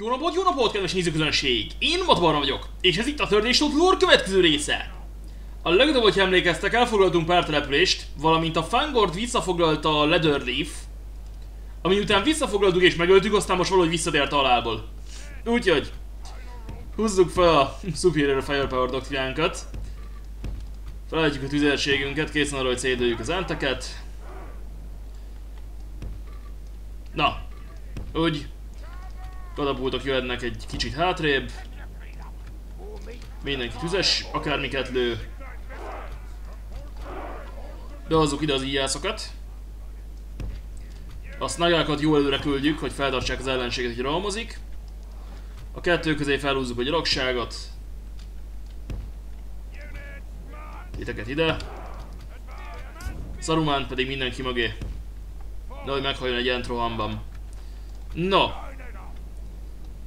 Jó napot, jó napot, kedves nézőközönség! Én Matbarna vagyok, és ez itt a Törnés Lore következő része! A legutóbb, hogy emlékeztek, elfoglaltunk pár települést, valamint a Fangord visszafoglalta a Leatherleaf, ami után visszafoglaltuk és megöltük, aztán most valahogy visszatért a halálból. Úgyhogy, húzzuk fel a Superior Firepower doktrínánkat, felállítjuk a tüzérségünket, készen arra, hogy szédüljük az enteket. Na, úgy, katapultok jöhetnek egy kicsit hátrébb. Mindenki tüzes, akármiket lő. Behozzuk ide az íjászokat. A snagákat jó előre küldjük, hogy feltartsák az ellenséget, hogy rohamozik. A kettő közé felhúzzuk a gyalogságot. Titeket ide. Saruman pedig mindenki mögé. Nehogy meghajjon egy entrohamban. No,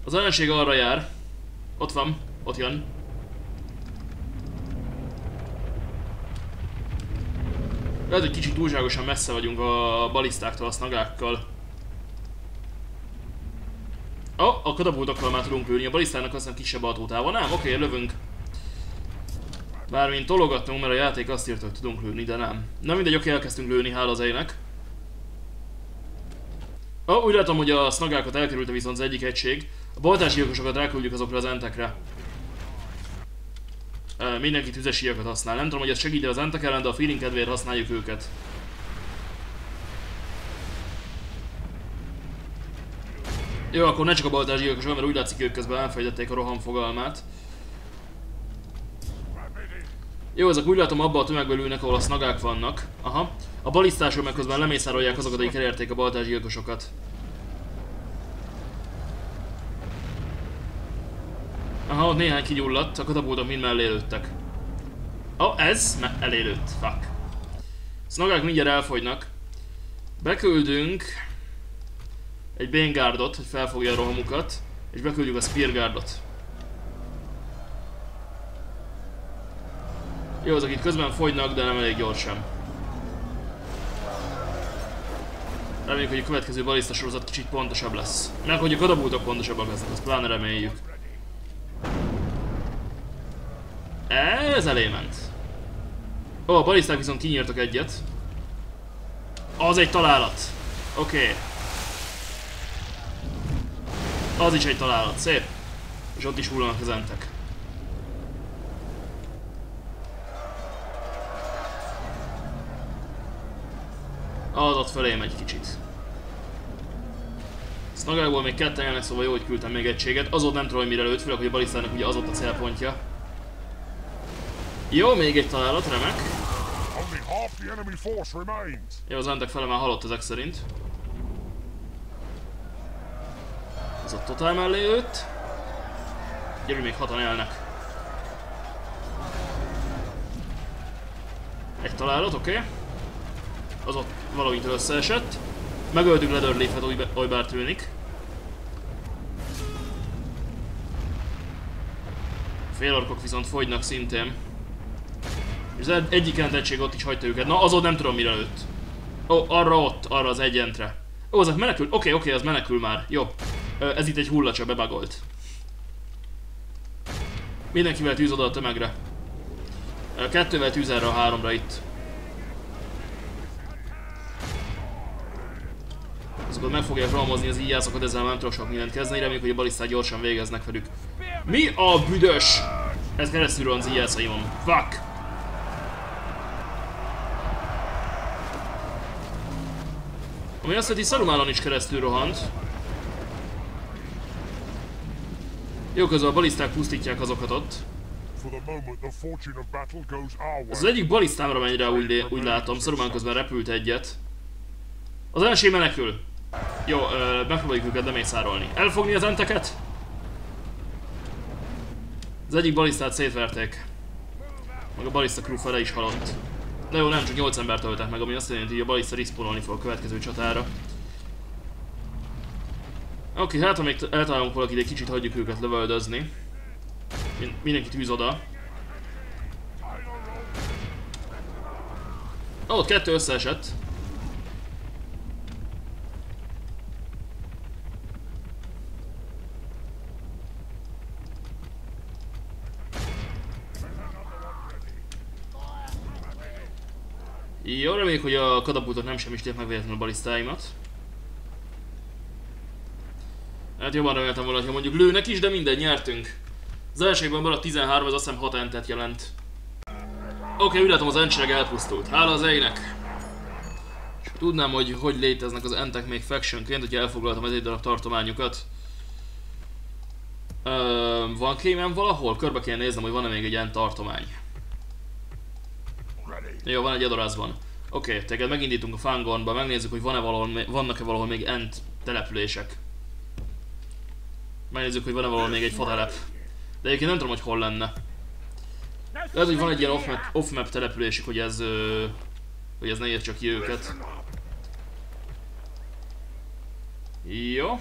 az ellenség arra jár. Ott van, ott jön. Lehet, hogy kicsit túlságosan messze vagyunk a balisztáktól, a snagákkal. Oh, a katapultokkal már tudunk lőni, a balisztának aztán kisebb autótával. Nem, oké, lövünk. Bármint tologattunk, mert a játék azt írta, hogy tudunk lőni, de nem. Na mindegy, oké, elkezdtünk lőni, hála az éjnek. Oh, úgy látom, hogy a snagákat elkerülte viszont az egyik egység. A boltásgyilkosokat ráküldjük azokra az entekre. E, mindenki tüzes használ. Nem tudom, hogy ez segít az entek ellen, de a feeling kedvéért használjuk őket. Jó, akkor ne csak a boltásgyilkosok, mert úgy látszik, ők közben elfejtették a roham fogalmát. Jó, ezek úgy látom abba a tömegben ülnek, ahol a snagák vannak. Aha. A balisztások meg közben lemészárolják azokat, akik elérték a baltásgyilkosokat. Aha, ott néhány kigyulladt, a katapultok mind mellé lőttek. Oh, ez elé lőtt. Fuck. Snagák mindjárt elfogynak. Beküldünk egy Baneguardot, hogy felfogja a rohamukat, és beküldjük a Spearguardot. Jó, azok itt közben fogynak, de nem elég gyorsan. Reméljük, hogy a következő baliszta sorozat kicsit pontosabb lesz. Meg hogy a katapultok pontosabbak lesznek, azt pláne reméljük. Ez elé ment. Ó, a baliszták viszont kinyírtak egyet. Az egy találat. Oké. Okay. Az is egy találat, szép. És ott is hullanak az entek. Az ott fölém egy kicsit. Snagából még ketten jönnek, szóval jó, hogy küldtem még egységet. Az ott nem tudom, hogy mire lőtt, főleg, hogy a balisztának ugye az ott a célpontja. Jó, még egy találat, remek. Jó, az entek fele már halott ezek szerint. Ez a totál mellé őt. Gyerünk, még hatan élnek. Egy találat, oké. Okay. Az ott valamit összeesett. Megöltük Leatherleaf-et, oly bár tűnik. Félorkok viszont fogynak szintén. És az egyik egység ott is hagyta őket. Na, azon nem tudom mire lőtt. Ó, arra ott, arra az egy entre. Ó, azok menekül. Oké, okay, oké, okay, az menekül már. Jó. Ez itt egy hullacsa, bebagolt. Mindenkivel tűz oda a tömegre. Kettővel tűz erre a háromra itt. Azokat meg fogják rohamozni az íjászokat, ezzel nem tudok sok mindent kezdeni, reméljük, hogy a baliszták gyorsan végeznek velük. Mi a büdös? Ez keresztül van az íjászaimon. Fuck! Ami azt jelenti, Szarumánon is keresztül rohant. Jó közben a baliszták pusztítják azokat ott. Ez az egyik balisztámra megy rá, úgy, úgy látom. Szarumán közben repült egyet. Az ellenség menekül. Jó, megpróbáljuk őket lemészárolni. Elfogni az enteket? Az egyik balisztát szétverték. Meg a balista crew fele is halott. De jó, nem csak 8 embert öltek meg, ami azt jelenti, hogy a balista respawnolni fog a következő csatára. Oké, okay, hát ha még eltalálunk valakit, egy kicsit hagyjuk őket lövöldözni. Min mindenki tűz oda. Ó, oh, kettő összeesett. Jó, reméljük, hogy a katapultok nem semmisítik meg véletlenül a balisztáimat. Hát jobban reméltem volna, hogy mondjuk lőnek is, de mindegy, nyertünk. Az elsőben maradt 13, ez azt hiszem 6 entet jelent. Oké, okay, úgy látom az entsereg elpusztult. Hála az éjnek. Tudnám, hogy hogy léteznek az entek még factionként, hogyha elfoglaltam ez egy darab tartományukat. Ö, van kémem valahol? Körbe kéne néznem, hogy van-e még egy ilyen tartomány. Jó, van egy Edorazban. Oké, okay, tehát megindítunk a Fangornba, megnézzük, hogy van-e valahol, vannak-e valahol még Ent települések. Megnézzük, hogy van-e valahol még egy fatelep. De egyébként nem tudom, hogy hol lenne. Lehet, hogy van egy ilyen off-map, off-map településük, hogy ez, hogy ez ne értse ki őket. Jó.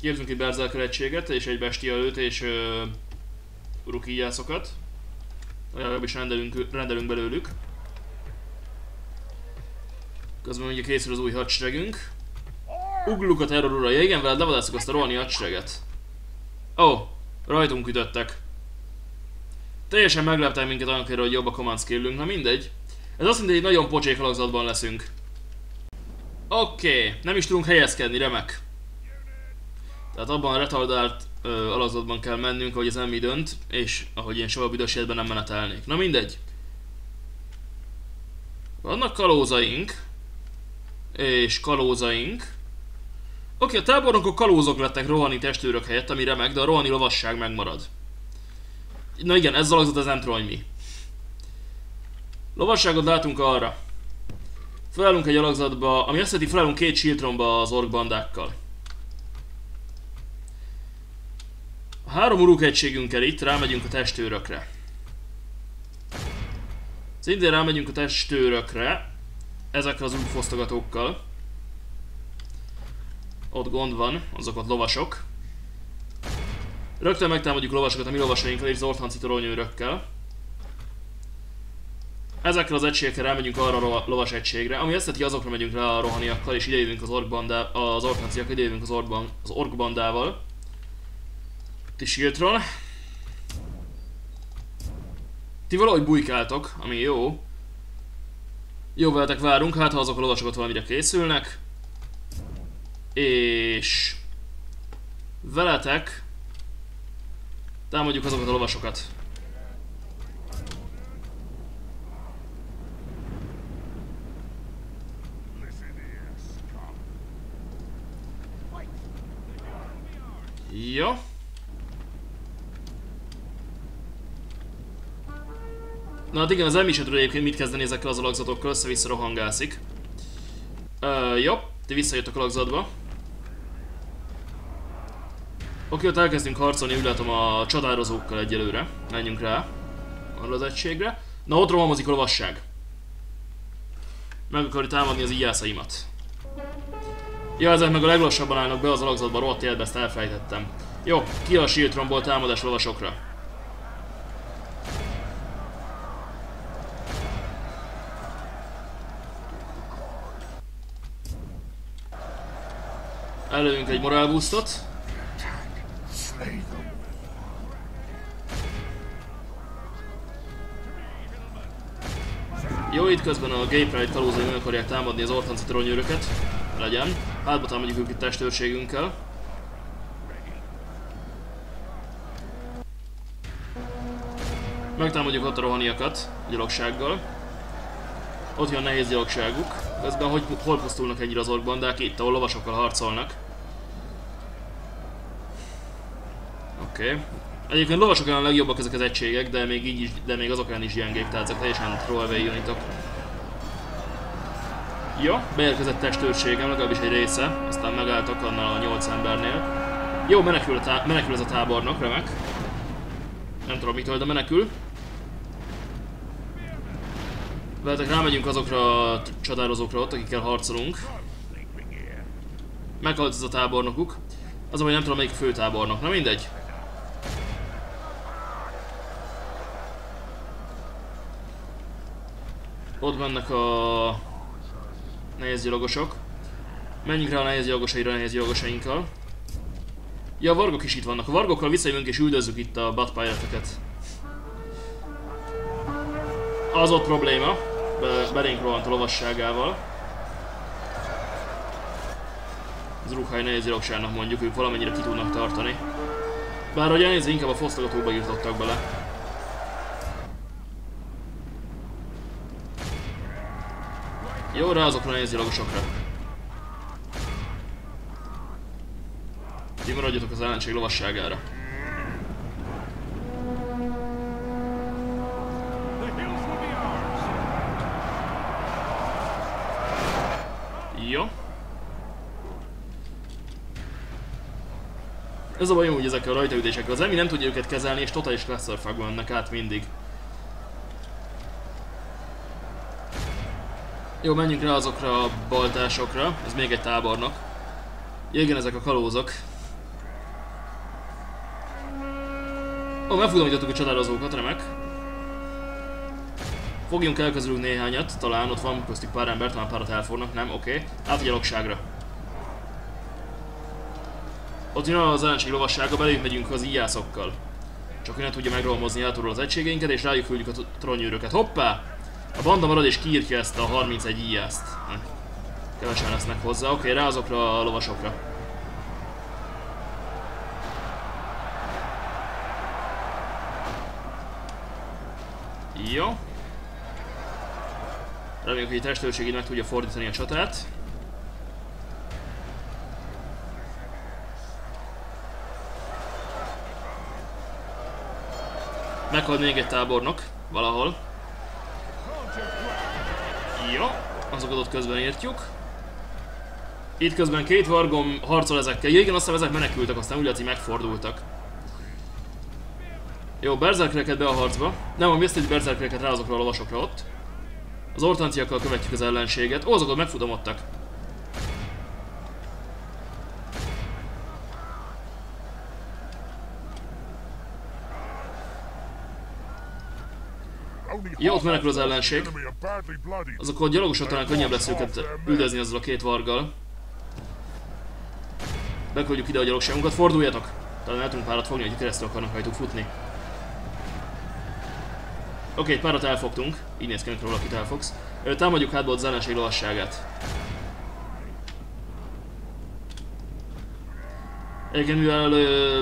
Képzünk egy Berserker egységet, és egy bestia őt, és uh, rukigyászokat. Legalábbis rendelünk, rendelünk belőlük. Közben ugye készül az új hadseregünk. Ugluk a terror ura. Ja igen, veled levadászok azt a rohani hadsereget. Ó, oh, rajtunk ütöttek. Teljesen megleptek minket kérő, hogy jobb a command skillünk, na mindegy. Ez azt mondja, hogy nagyon pocsék alakzatban leszünk. Oké, okay. nem is tudunk helyezkedni, remek. Tehát abban a retardált ö, alakzatban kell mennünk, ahogy az emmi dönt, és ahogy én soha büdös életben nem menetelnék. Na mindegy. Vannak kalózaink. És kalózaink. Oké, a tábornokok kalózok lettek rohani testőrök helyett, ami remek, de a rohani lovasság megmarad. Na igen, ez alakzat az nem tudom, mi. Lovasságot látunk arra. Felállunk egy alakzatba, ami azt jelenti, felállunk két siltromba az orkbandákkal. A három uruk egységünkkel itt rámegyünk a testőrökre. Szintén rámegyünk a testőrökre, ezekre az útfosztogatókkal. Ott gond van, azok ott lovasok. Rögtön megtámadjuk lovasokat a mi lovasainkkal és Zolthanci toronyőrökkel. Ezekkel az egységekkel rámegyünk arra a lovas egységre, ami azt jelenti, azokra megyünk rá a rohaniakkal, és idejövünk az orkbandá, az orkhanciakkal, idejövünk az, orkban, az orkbandával. Ti Shieldról. Ti valahogy bujkáltok, ami jó. Jó veletek várunk, hát ha azok a lovasokat valamire készülnek. És... Veletek... Támadjuk azokat a lovasokat. Jó. Na hát igen, az sem tud egyébként mit kezdeni ezekkel az alakzatokkal, össze-vissza rohangászik. Uh, jó, ti a alakzatba. Oké, ott elkezdünk harcolni, úgy látom a csatározókkal egyelőre. Menjünk rá arra az egységre. Na ott rohamozik a lovasság. Meg akarja támadni az ijászaimat. Ja, ezek meg a leglassabban állnak be az alakzatba, rohadt életbe, ezt elfejtettem. Jó, ki a Shieldromból támadás lovasokra. Előjünk egy morál boostot. Jó, itt közben a Gay Pride kalózai meg akarják támadni az ortanci toronyőröket. Legyen. Hátba támadjuk őket testőrségünkkel. Megtámadjuk ott a rohaniakat gyalogsággal. Ott jön nehéz gyalogságuk. Közben hogy, hol pusztulnak ennyire az orkbandák? Itt, ahol lovasokkal harcolnak. Oké. Okay. Egyébként lovasok a legjobbak ezek az egységek, de még így is, de még azok ellen is gyengék, tehát ezek teljesen throwaway unitok. Jó, beérkezett testőrségem, legalábbis egy része, aztán megálltak annál a 8 embernél. Jó, menekül, a menekül ez a tábornok, remek. Nem tudom mitől, de menekül. Veletek rámegyünk azokra a csatározókra ott, akikkel harcolunk. Meghalt ez a tábornokuk. Az, hogy nem tudom melyik főtábornok. Na mindegy. Ott mennek a nehézgyalogosok. Menjünk rá a nehézgyalogosaira a nehézgyalogosainkkal. Ja, a vargok is itt vannak. A vargokkal visszajövünk és üldözzük itt a Bad Az ott probléma. Be, belénk rohant a lovasságával. Az ruhai nehéz gyalogságnak mondjuk, ők valamennyire ki tudnak tartani. Bár hogy elnézni, inkább a fosztogatóba írtottak bele. Jó, rá azokra nehéz gyalogosokra. Ti maradjatok az ellenség lovasságára. Ez a bajom, hogy ezekkel a rajtaütésekkel az Emi nem tudja őket kezelni, és totális clusterfuckban mennek át mindig. Jó, menjünk rá azokra a baltásokra, ez még egy tábornok. Ja, igen, ezek a kalózok. Ó, megfutamítottuk a csatározókat, remek. Fogjunk el közülünk néhányat, talán ott van köztük pár ember, talán párat elfognak, nem? Oké. Okay. Át a gyalogságra. Ott jön az ellenség lovassága, beléjük megyünk az íjászokkal. Csak hogy ne tudja megrolmozni hátulról az egységeinket, és rájuk küldjük a tronyőröket. Hoppá! A banda marad és kiírtja ezt a 31 íjászt. Hm. Kevesen lesznek hozzá. Oké, okay, rá azokra a lovasokra. Jó. Reméljük, hogy a testőrség így meg tudja fordítani a csatát. Meghal még egy tábornok, valahol. Jó, azokat ott közben értjük. Itt közben két vargom harcol ezekkel. Ja igen, azt hiszem ezek menekültek, aztán úgy látszik megfordultak. Jó, berserkereket be a harcba. Nem, a Misted berserkereket rá azokra a lovasokra ott. Az ortanciakkal követjük az ellenséget. Ó, azokat megfutamodtak. Jó, ott menekül az ellenség. Azok a gyalogosok talán könnyebb lesz őket üldözni azzal a két vargal. Beküldjük ide a gyalogságunkat, forduljatok! Talán el tudunk párat fogni, hogy keresztül akarnak rajtuk futni. Oké, okay, párat elfogtunk. Így néz ki, amikor valakit elfogsz. Támadjuk hátba az ellenség lovasságát. Egyébként mivel ö,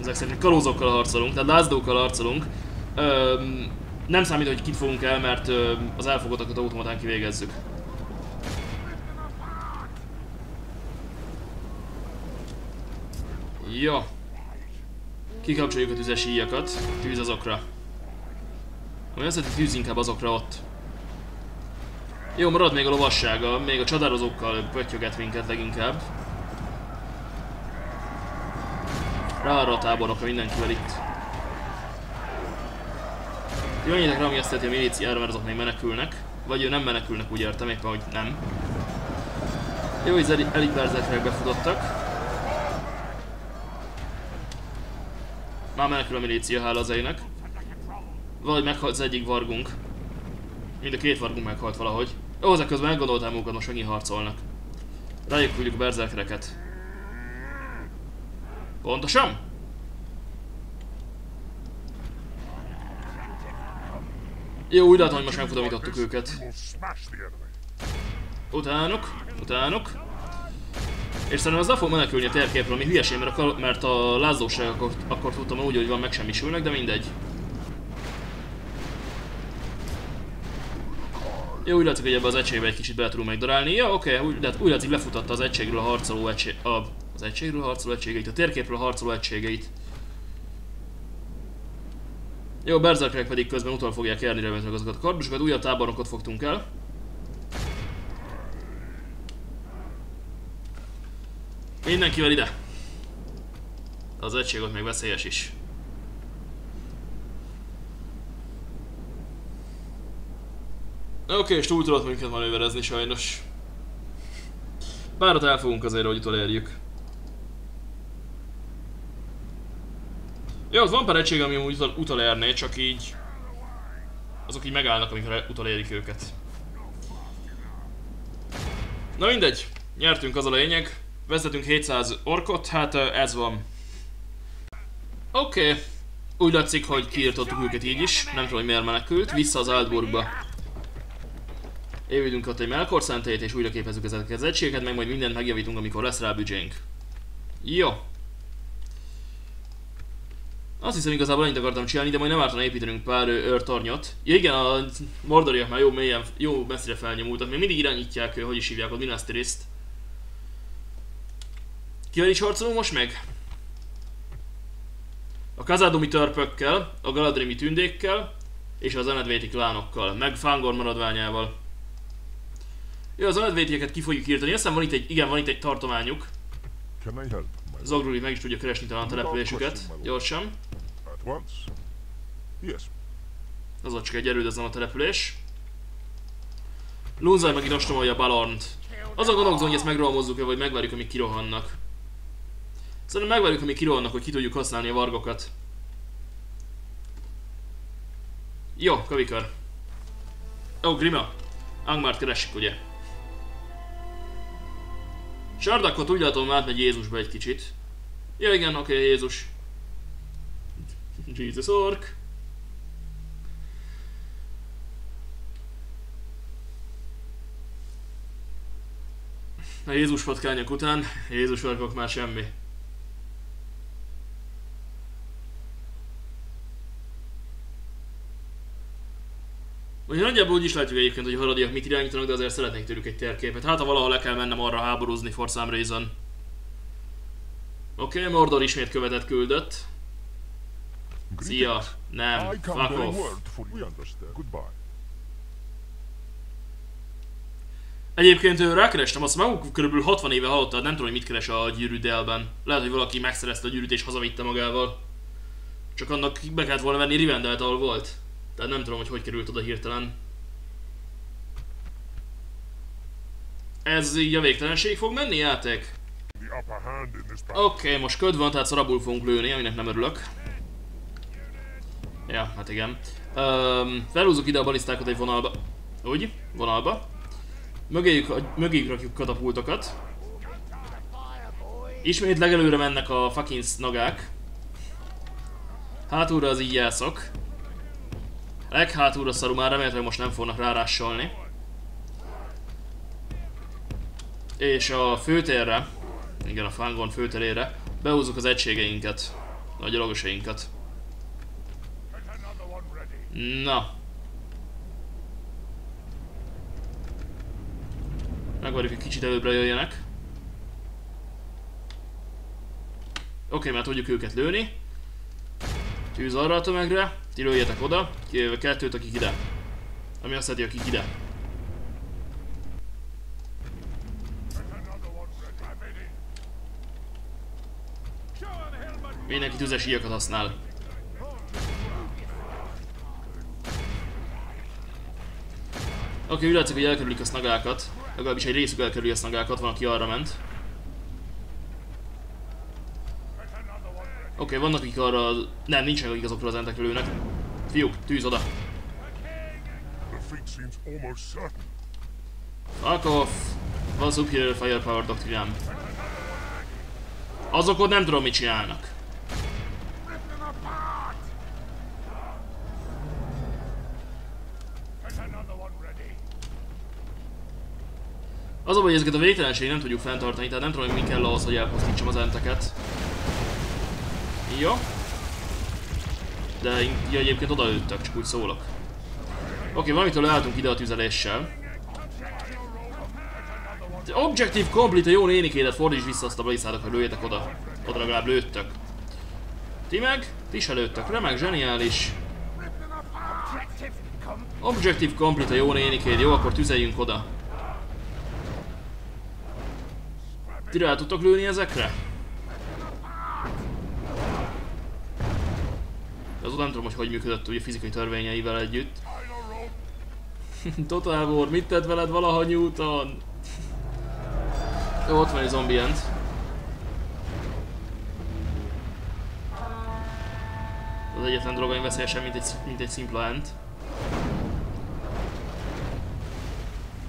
ezek szerint kalózokkal harcolunk, tehát lázdókkal harcolunk, ö, nem számít, hogy kit fogunk el, mert az elfogottakat automatán kivégezzük. Jó. Kikapcsoljuk a tüzes íjakat. Tűz azokra. Ami azt hogy tűz inkább azokra ott. Jó, marad még a lovassága, még a csatározókkal pöttyöget minket leginkább. Rá arra a tábornokra mindenkivel itt. Jöjjenek rá, ami azt jelenti a milíciára, mert azok még menekülnek. Vagy ő nem menekülnek, úgy értem, éppen, hogy nem. Jó, hogy elitberzekre befutottak. Már menekül a milícia, hála az ének. Valahogy meghalt az egyik vargunk. Mind a két vargunk meghalt valahogy. Ó, ezek közben meggondoltam magukat, most megint harcolnak. Rájuk küldjük a berzerkereket. Pontosan? Jó, úgy látom, hogy most megfutamítottuk őket. Utánuk, utánuk. És szerintem az le fog menekülni a térképről, ami hülyeség, mert a, mert a lázóság akkor, akkor tudtam úgy, hogy van megsemmisülnek, de mindegy. Jó, úgy látszik, hogy ebbe az egységbe egy kicsit bele tudunk megdarálni. Ja, oké, okay, úgy, de úgy látszik lefutatta az egységről a harcoló egység, a, az egységről a harcoló egységeit, a térképről a harcoló egységeit. Jó, Berserkerek pedig közben utol fogják érni remélhetőleg azokat a kardusokat, újabb tábornokot fogtunk el. Mindenkivel ide! Az egység ott még veszélyes is. Oké, okay, és túl tudott minket manőverezni sajnos. Párat elfogunk azért, hogy utolérjük. Jó, ott van pár egység, ami utol, utolérné, csak így... Azok így megállnak, amikor utolérik őket. Na mindegy, nyertünk az a lényeg. Vezetünk 700 orkot, hát ez van. Oké. Okay. Úgy látszik, hogy kiirtottuk őket így is, nem tudom, hogy miért menekült, vissza az Aldburgba. Évülünk ott egy Melkor szentét, és újra képezzük ezeket az egységeket, meg majd mindent megjavítunk, amikor lesz rá büdzsénk. Jó. Azt hiszem igazából ennyit akartam csinálni, de majd nem ártana építenünk pár őrtornyot. Ja igen, a mordoriak már jó mélyen, jó messzire felnyomultak, még mindig irányítják, hogy is hívják a Minas Tirith-t. Kivel is harcolunk most meg? A kazádomi törpökkel, a galadrimi tündékkel, és az enedvéti klánokkal, meg Fangor maradványával. Jó, az enedvétieket ki fogjuk írtani, aztán van itt egy, igen, van itt egy tartományuk. Can I help, my Zogruli meg is tudja keresni talán a településüket, gyorsan. Once. Az csak egy erőd ezen a település. Lunzai meg itt ostromolja Balornt. Azon gondolkozom, hogy ezt megrohamozzuk-e, vagy megvárjuk, amíg kirohannak. Szerintem megvárjuk, amíg kirohannak, hogy ki tudjuk használni a vargokat. Jó, kavikar. Ó, oh, Grima. Angmart keresik, ugye? Sardakot úgy látom, átmegy Jézusba egy kicsit. Ja igen, oké, okay, Jézus. Jesus ork. A Jézus patkányok után, Jézus orkok már semmi. Ugye nagyjából úgy is látjuk egyébként, hogy a haradiak mit irányítanak, de azért szeretnék tőlük egy térképet. Hát ha valahol le kell mennem arra háborúzni for some reason. Oké, okay, Mordor ismét követet küldött. Szia! Nem, fuck off. Egyébként rákerestem, azt maguk körülbelül 60 éve hallottad, nem tudom, hogy mit keres a gyűrű délben. Lehet, hogy valaki megszerezte a gyűrűt és hazavitte magával. Csak annak be kellett volna venni Rivendelt, ahol volt. Tehát nem tudom, hogy hogy került oda hirtelen. Ez így a végtelenség fog menni, játék? Oké, okay, most köd van, tehát szarabul fogunk lőni, aminek nem örülök. Ja, hát igen. Um, felhúzzuk ide a balisztákat egy vonalba. Úgy, vonalba. Mögéjük, mögéjük rakjuk katapultokat. Ismét legelőre mennek a fucking snagák. Hátulra az íjászok. Leghátulra szarul már remélhetőleg most nem fognak rárásolni. És a főtérre, igen a Fangon főterére, behúzzuk az egységeinket, a logosainkat. Na. Megvárjuk, hogy kicsit előbbre jöjjenek. Oké, már tudjuk őket lőni. Tűz arra a tömegre, ti lőjetek oda, kivéve kettőt, akik ide. Ami azt jelenti, akik ide. Mindenki tüzes íjakat használ. Oké, úgy látszik, hogy elkerülik a snagákat. Legalábbis egy részük elkerüli a snagákat, van, aki arra ment. Oké, vannak akik arra... Nem, nincsenek akik azokról az entekről lőnek. Fiúk, tűz oda. Fuck off! Van superior firepower doktrinám. Azok ott nem tudom mit csinálnak. Az a baj, hogy ezeket a végtelenség nem tudjuk fenntartani, tehát nem tudom, hogy mi kell ahhoz, hogy elpusztítsam az enteket. Jó. De ja, egyébként odaüttök, csak úgy szólok. Oké, valamitől leálltunk ide a tüzeléssel. The objective complete, a jó nénikédet fordíts vissza azt a blizzádat, hogy lőjetek oda. Oda legalább lőttek. Ti meg? Ti se lőttek. Remek, zseniális. Objective complete, a jó nénikéd. Jó, akkor tüzeljünk oda. Ti rá tudtok lőni ezekre? De azóta nem tudom, hogy hogy működött ugye fizikai törvényeivel együtt. Total War, mit tett veled valaha Newton? Jó, ott van egy zombient. Az egyetlen dolog, ami veszélyesebb, mint egy, mint egy szimpla ent.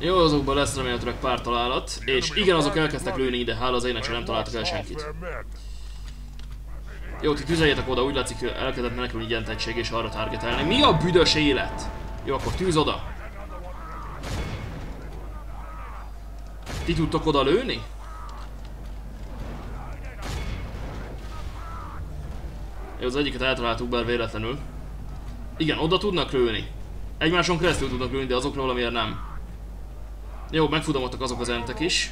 Jó, azokban lesz remélhetőleg pár találat, és igen, azok elkezdtek lőni ide, hála az ének nem találtak el senkit. Jó, ti tüzeljetek oda, úgy látszik, elkezdett menekülni egység és arra targetelni. Mi a büdös élet? Jó, akkor tűz oda. Ti tudtok oda lőni? Jó, az egyiket eltaláltuk, bár véletlenül. Igen, oda tudnak lőni. Egymáson keresztül tudnak lőni, de azokra valamiért nem. Jó, megfutamodtak azok az entek is.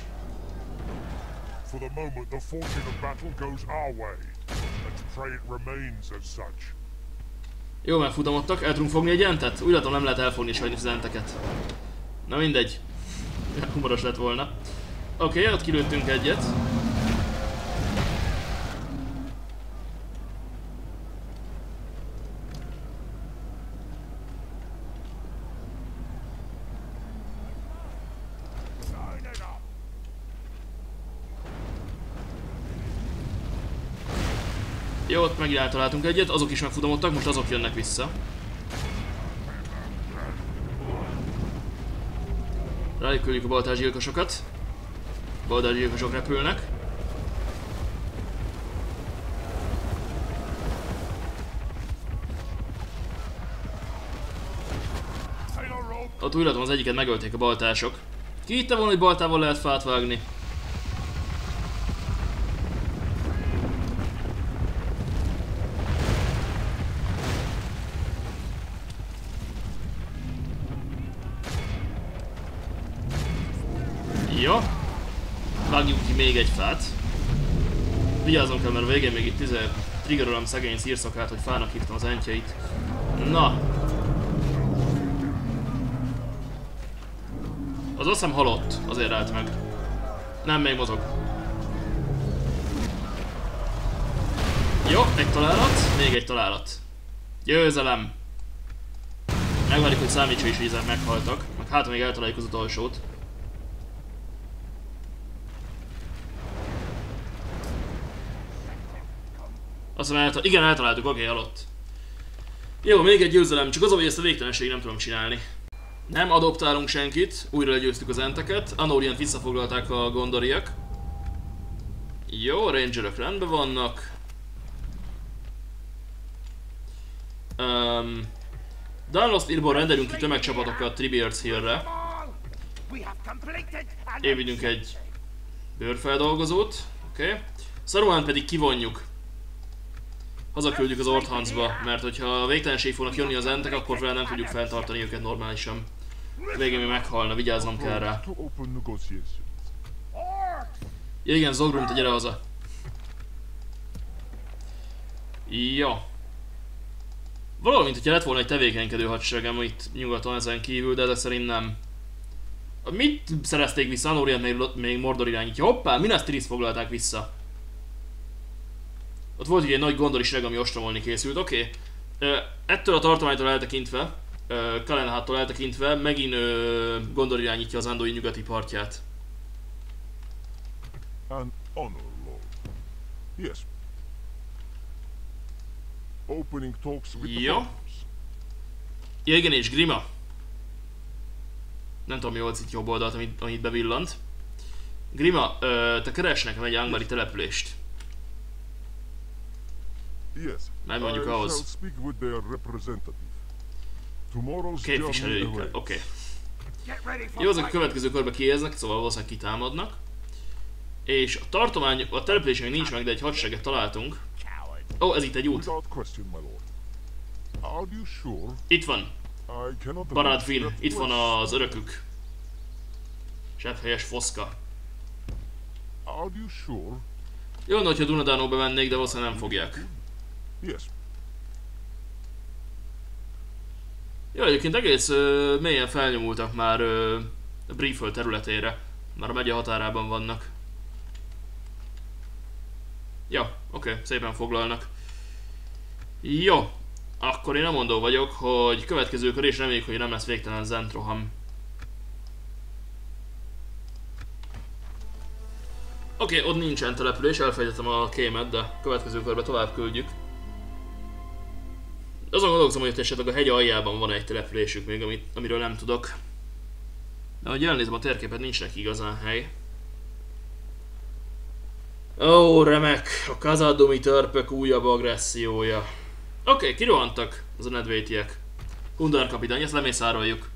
For the moment, the fortune of battle goes our way. Let's pray it remains as such. Jó, megfutamodtak. El tudunk fogni egy entet? Úgy látom nem lehet elfogni sajnos az enteket. Na mindegy. Humoros lett volna. Oké, okay, ott kilőttünk egyet. Line it up. Jó, ott megint eltaláltunk egyet, azok is megfutamodtak, most azok jönnek vissza. Rájuk küldjük a baltázsgyilkosokat. Baltázsgyilkosok repülnek. Ott úgy látom az egyiket megölték a baltások. Ki hitte volna, hogy baltával lehet fát vágni? Még egy fát. Vigyázzon kell, mert a végén még itt izé triggerolom szegény szírszakát, hogy fának hívtam az entjeit. Na, Az azt hiszem halott, azért állt meg. Nem, még mozog. Jó, egy találat, még egy találat. Győzelem! Megvárjuk, hogy számítsa is vízen meghaltak, meg hát még eltaláljuk az utolsót. Azt hiszem eltal igen, eltaláltuk, oké, halott. Jó, még egy győzelem, csak az, hogy ezt a végtelenség nem tudom csinálni. Nem adoptálunk senkit, újra legyőztük az enteket, Anórient visszafoglalták a gondoriak. Jó, a rangerök rendben vannak. Um, Dunlost írból rendelünk ki tömegcsapatokat Tribeards Hillre. Évvidünk egy bőrfeldolgozót, oké. Okay. Saruman pedig kivonjuk. Hazaküldjük az Orthansba, mert hogyha a végtelenség fognak jönni az entek, akkor fel nem tudjuk feltartani őket normálisan. Végén mi meghalna, vigyáznom kell rá. Ja igen, Zogrum, te gyere haza. Ja. Valahol, mint hogyha lett volna egy tevékenykedő hadseregem itt nyugaton ezen kívül, de ezek szerint nem. Mit szerezték vissza? Anórient még, még Mordor irányítja. Hoppá, Minas Tirith foglalták vissza. Ott volt ugye egy nagy gondori sereg, ami ostromolni készült, oké. Okay. Ettől a tartománytól eltekintve, Kalenháttól eltekintve, megint Gondor irányítja az Andói nyugati partját. An honor lord. Yes. Opening talks with the Ja. igen, és Grima. Nem tudom, mi volt itt jobb oldalt, amit, amit bevillant. Grima, ö, te keres nekem egy angmari települést. Yes. Megmondjuk I ahhoz. speak with their representative. Tomorrow's Képviselőjükkel. Oké. Okay. Jó, azok a következő körbe kiéznek, szóval valószínűleg kitámadnak. És a tartomány, a település még nincs meg, de egy hadsereget találtunk. Ó, oh, ez itt egy út. Itt van, reach that itt van az örökük. Sepphelyes foszka. Jó hogyha Dunadánóba mennék, de valószínűleg nem fogják. Yes. Jó, egyébként egész ö, mélyen felnyomultak már ö, a Brieföl területére. Már a megye határában vannak. Ja, oké, okay, szépen foglalnak. Jó, akkor én nem mondó vagyok, hogy következő kör és reméljük, hogy nem lesz végtelen Zentroham. Oké, okay, ott nincsen település, elfejtettem a kémet, de következő körbe tovább küldjük. Azon gondolkozom, hogy ott esetleg a hegy aljában van egy településük még, amit, amiről nem tudok. De ahogy elnézem a térképet, nincs neki igazán hely. Ó, remek! A kazadomi törpök újabb agressziója. Oké, okay, kirohantak az a nedvétiek. Hundar kapitány, ezt lemészároljuk.